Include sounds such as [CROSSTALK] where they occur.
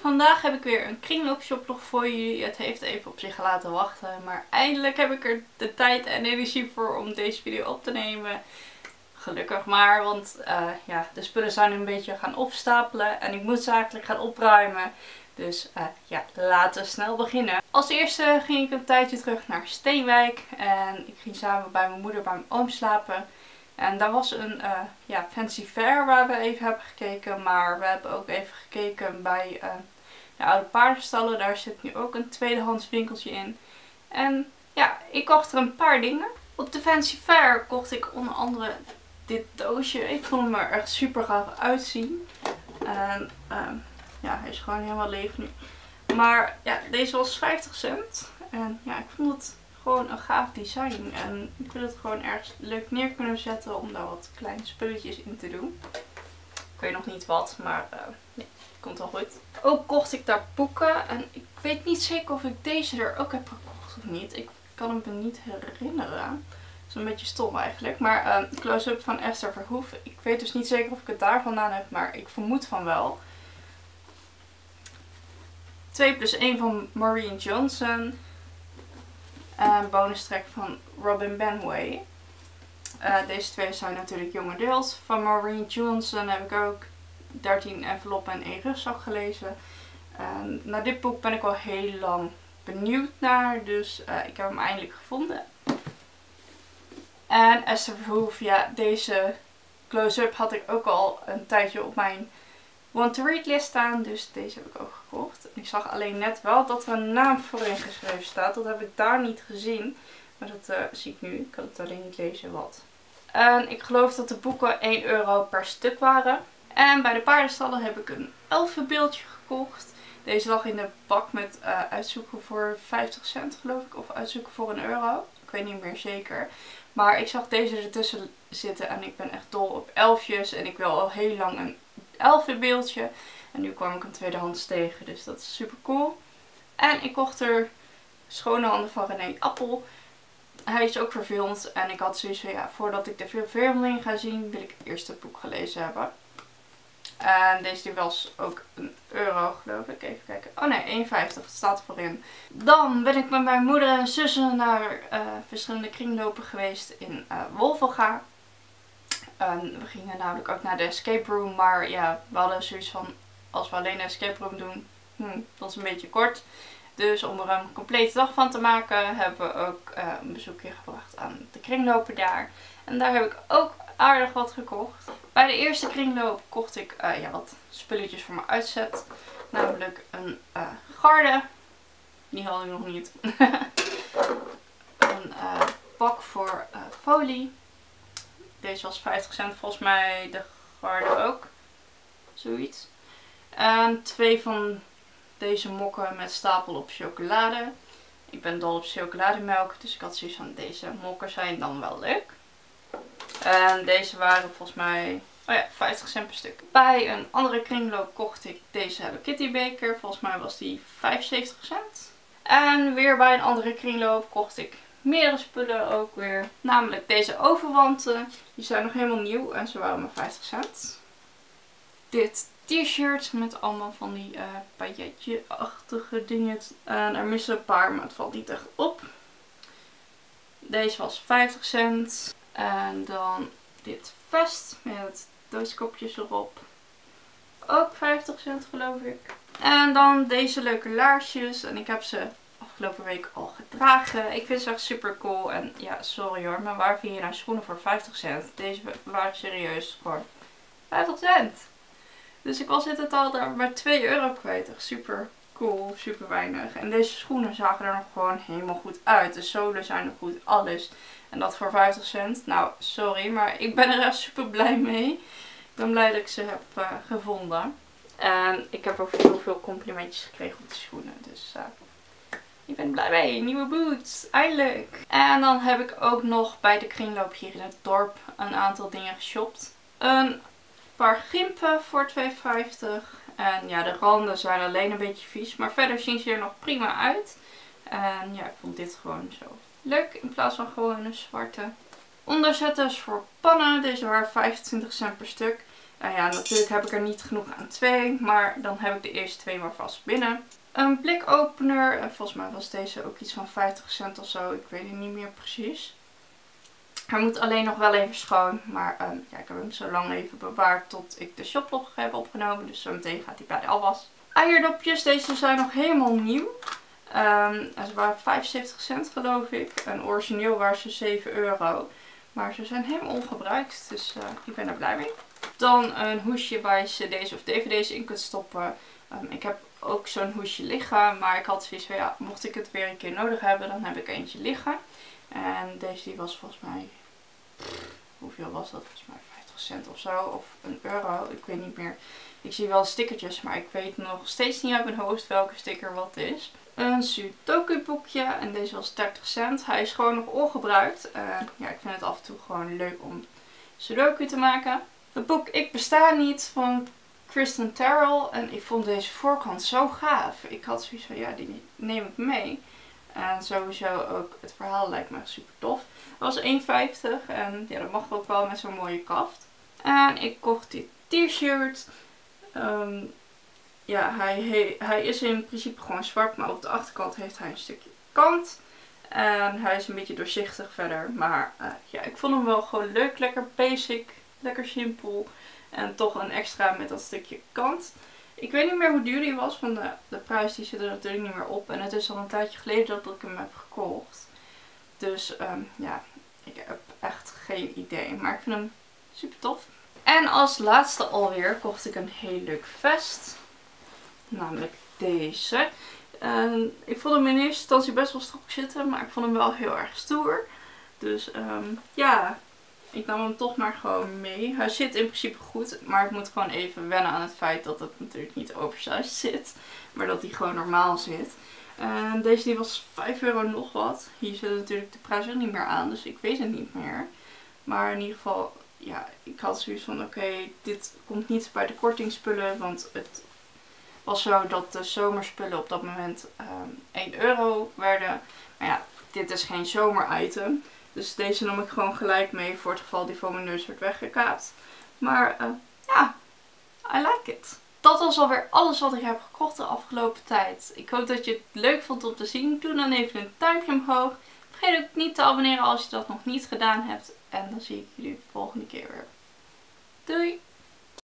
vandaag heb ik weer een kringloopshoplog voor jullie. Het heeft even op zich laten wachten, maar eindelijk heb ik er de tijd en energie voor om deze video op te nemen. Gelukkig maar, want uh, ja, de spullen zijn een beetje gaan opstapelen en ik moet zakelijk gaan opruimen. Dus uh, ja, laten we snel beginnen. Als eerste ging ik een tijdje terug naar Steenwijk en ik ging samen bij mijn moeder bij mijn oom slapen. En daar was een uh, ja, fancy fair waar we even hebben gekeken. Maar we hebben ook even gekeken bij uh, de oude paardenstallen. Daar zit nu ook een tweedehands winkeltje in. En ja, ik kocht er een paar dingen. Op de fancy fair kocht ik onder andere dit doosje. Ik vond hem er echt super gaaf uitzien. En uh, ja, hij is gewoon helemaal leeg nu. Maar ja, deze was 50 cent. En ja, ik vond het gewoon een gaaf design. En ik wil het gewoon ergens leuk neer kunnen zetten om daar wat kleine spulletjes in te doen. Ik weet nog niet wat, maar uh, nee, komt wel goed. Ook kocht ik daar boeken. En ik weet niet zeker of ik deze er ook heb gekocht of niet. Ik kan hem me niet herinneren. Dat is een beetje stom eigenlijk. Maar uh, Close-up van Esther Verhoef. Ik weet dus niet zeker of ik het daar vandaan heb, maar ik vermoed van wel. 2 plus 1 van Maureen Johnson een bonus track van Robin Benway. Uh, deze twee zijn natuurlijk jonge deels. Van Maureen Johnson heb ik ook 13 enveloppen en 1 rugzak gelezen. Uh, naar dit boek ben ik al heel lang benieuwd naar, dus uh, ik heb hem eindelijk gevonden. En Esther Verhoef, ja, deze close-up had ik ook al een tijdje op mijn want to read list staan. Dus deze heb ik ook gekocht. Ik zag alleen net wel dat er een naam voorin geschreven staat. Dat heb ik daar niet gezien. Maar dat uh, zie ik nu. Ik kan het alleen niet lezen wat. En ik geloof dat de boeken 1 euro per stuk waren. En bij de paardenstallen heb ik een elfenbeeldje gekocht. Deze lag in de bak met uh, uitzoeken voor 50 cent geloof ik. Of uitzoeken voor een euro. Ik weet niet meer zeker. Maar ik zag deze ertussen zitten en ik ben echt dol op elfjes. En ik wil al heel lang een elfenbeeldje. En nu kwam ik hem tweedehands tegen, dus dat is super cool. En ik kocht er Schone Handen van René Appel. Hij is ook verfilmd en ik had zoiets van, ja, voordat ik de verfilming ga zien, wil ik het eerste boek gelezen hebben. En deze was ook een euro, geloof ik. Even kijken. Oh nee, 1,50 staat voorin. Dan ben ik met mijn moeder en zussen naar uh, verschillende kringlopen geweest in uh, Wolvenga. Um, we gingen namelijk ook naar de escape room. Maar ja, we hadden zoiets van, als we alleen de escape room doen, hm, dat is een beetje kort. Dus om er een complete dag van te maken, hebben we ook uh, een bezoekje gebracht aan de kringlopen daar. En daar heb ik ook aardig wat gekocht. Bij de eerste kringloop kocht ik uh, ja, wat spulletjes voor mijn uitzet. Namelijk een uh. Die had ik nog niet. [LAUGHS] een pak voor folie. Deze was 50 cent. Volgens mij de garde ook. Zoiets. En twee van deze mokken met stapel op chocolade. Ik ben dol op chocolademelk. Dus ik had zoiets van deze mokken zijn dan wel leuk. En deze waren volgens mij oh ja, 50 cent per stuk. Bij een andere kringloop kocht ik deze Hello Kitty beker. Volgens mij was die 75 cent. En weer bij een andere kringloop kocht ik meerdere spullen ook weer. Namelijk deze overwanten. Die zijn nog helemaal nieuw en ze waren maar 50 cent. Dit t-shirt met allemaal van die uh, pailletje-achtige dingen. En er missen een paar, maar het valt niet echt op. Deze was 50 cent. En dan dit vest met dooskopjes erop. Ook 50 cent geloof ik. En dan deze leuke laarsjes. En ik heb ze afgelopen week al gedragen. Ik vind ze echt super cool. En ja, sorry hoor, maar waar vind je nou schoenen voor 50 cent? Deze waren serieus voor 50 cent. Dus ik was in totaal daar maar 2 euro kwijt. Echt super cool, super weinig. En deze schoenen zagen er nog gewoon helemaal goed uit. De zolen zijn nog goed, alles. En dat voor 50 cent. Nou, sorry, maar ik ben er echt super blij mee. Ik ben blij dat ik ze heb uh, gevonden. En ik heb ook heel veel complimentjes gekregen op de schoenen. Dus uh, ik ben blij mee. Nieuwe boots. Eindelijk. En dan heb ik ook nog bij de kringloop hier in het dorp een aantal dingen geshopt. Een paar gimpen voor 2,50. En ja, de randen zijn alleen een beetje vies. Maar verder zien ze er nog prima uit. En ja, ik vond dit gewoon zo leuk. In plaats van gewoon een zwarte. Onderzetters voor pannen. Deze waren 25 cent per stuk. Nou ja, natuurlijk heb ik er niet genoeg aan twee, maar dan heb ik de eerste twee maar vast binnen. Een blikopener, en volgens mij was deze ook iets van 50 cent of zo, ik weet het niet meer precies. Hij moet alleen nog wel even schoon, maar um, ja, ik heb hem zo lang even bewaard tot ik de shoplog heb opgenomen. Dus zo meteen gaat hij bij de afwas. Eierdopjes, deze zijn nog helemaal nieuw. Um, ze waren 75 cent geloof ik. En origineel waren ze 7 euro. Maar ze zijn helemaal ongebruikt, dus uh, ik ben er blij mee. Dan een hoesje waar je cd's of dvd's in kunt stoppen. Um, ik heb ook zo'n hoesje liggen, maar ik had zoiets van ja, mocht ik het weer een keer nodig hebben, dan heb ik eentje liggen. En deze die was volgens mij, hoeveel was dat? Volgens mij 50 cent of zo, of een euro, ik weet niet meer. Ik zie wel stickertjes, maar ik weet nog steeds niet uit mijn hoofd welke sticker wat is. Een Sudoku boekje en deze was 30 cent. Hij is gewoon nog ongebruikt. Uh, ja, ik vind het af en toe gewoon leuk om Sudoku te maken. Het boek Ik Besta Niet van Kristen Terrell. En ik vond deze voorkant zo gaaf. Ik had van, ja, die neem ik mee. En sowieso ook het verhaal lijkt me super tof. Het was 1,50 en ja, dat mag ook wel met zo'n mooie kaft. En ik kocht dit t-shirt. Ehm, ja, hij, hij is in principe gewoon zwart, maar op de achterkant heeft hij een stukje kant. En hij is een beetje doorzichtig verder. Maar uh, ja, ik vond hem wel gewoon leuk, lekker basic, lekker simpel. En toch een extra met dat stukje kant. Ik weet niet meer hoe duur die was, want de, de prijs die zit er natuurlijk niet meer op. En het is al een tijdje geleden dat ik hem heb gekocht. Dus um, ja, ik heb echt geen idee. Maar ik vind hem super tof. En als laatste alweer kocht ik een heel leuk vest. Namelijk deze. Ik vond hem in eerste instantie best wel strak zitten, maar ik vond hem wel heel erg stoer. Dus um, ja, ik nam hem toch maar gewoon mee. Hij zit in principe goed, maar ik moet gewoon even wennen aan het feit dat het natuurlijk niet oversized zit. Maar dat hij gewoon normaal zit. En deze die was 5 euro nog wat. Hier zit natuurlijk de prijs ook niet meer aan, dus ik weet het niet meer. Maar in ieder geval, ja, ik had zoiets van oké, dit komt niet bij de kortingspullen. Want het was zo dat de zomerspullen op dat moment um, ehm, 1 euro werden. Maar ja, dit is geen zomer-item. Dus deze nam ik gewoon gelijk mee voor het geval die van mijn neus werd weggekaapt. Maar uh, ja, I like it. Dat was alweer alles wat ik heb gekocht de afgelopen tijd. Ik hoop dat je het leuk vond om te zien. Doe dan even een duimpje omhoog. Vergeet ook niet te abonneren als je dat nog niet gedaan hebt. En dan zie ik jullie de volgende keer weer. Doei!